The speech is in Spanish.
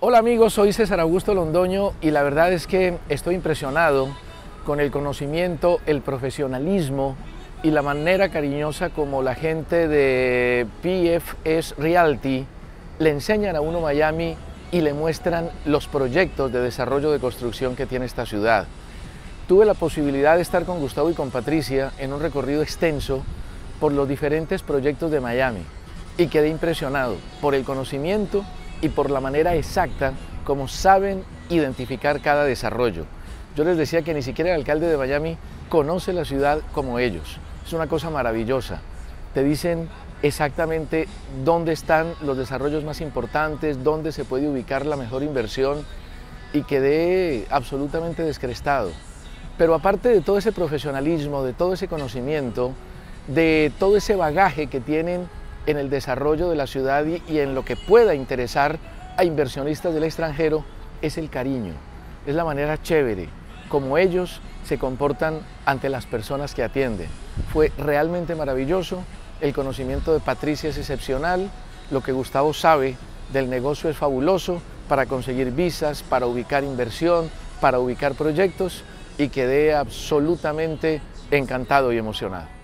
Hola amigos, soy César Augusto Londoño y la verdad es que estoy impresionado con el conocimiento, el profesionalismo y la manera cariñosa como la gente de PFS Realty le enseñan a uno Miami y le muestran los proyectos de desarrollo de construcción que tiene esta ciudad. Tuve la posibilidad de estar con Gustavo y con Patricia en un recorrido extenso por los diferentes proyectos de Miami y quedé impresionado por el conocimiento y por la manera exacta como saben identificar cada desarrollo. Yo les decía que ni siquiera el alcalde de Miami conoce la ciudad como ellos. Es una cosa maravillosa. Te dicen exactamente dónde están los desarrollos más importantes, dónde se puede ubicar la mejor inversión y quedé absolutamente descrestado. Pero aparte de todo ese profesionalismo, de todo ese conocimiento, de todo ese bagaje que tienen en el desarrollo de la ciudad y, en lo que pueda interesar a inversionistas del extranjero, es el cariño, es la manera chévere, como ellos se comportan ante las personas que atienden. Fue realmente maravilloso, el conocimiento de Patricia es excepcional, lo que Gustavo sabe del negocio es fabuloso para conseguir visas, para ubicar inversión, para ubicar proyectos y quedé absolutamente encantado y emocionado.